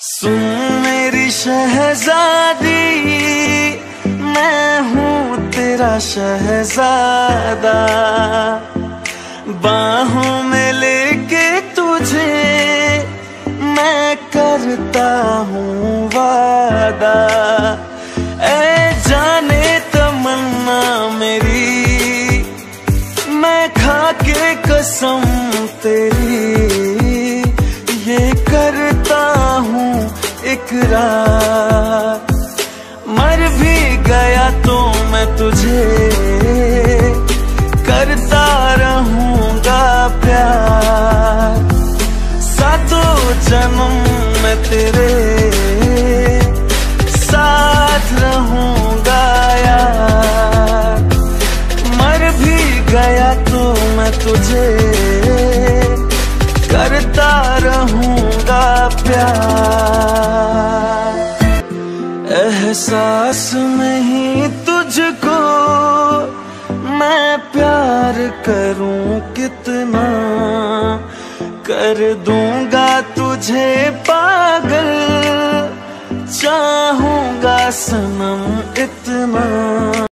सुन मेरी शहजादी, मैं हूँ तेरा शहजादा। बाहों में लेके तुझे मैं करता हूँ वादा। ए जाने तमन्ना मेरी, मैं खा के कसम तेरी। तेरे साथ रहूँगा यार। मर भी गया तो मैं तुझे करता रहूँगा प्यार। एहसास नहीं तुझको मैं प्यार करूँ कितना? कर दूँगा तुझे पागल चाहूँगा सनम इतना।